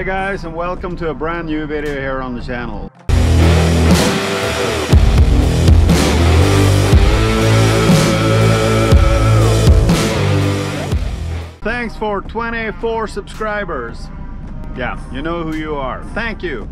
Hey guys and welcome to a brand new video here on the channel. Thanks for 24 subscribers. Yeah, you know who you are. Thank you.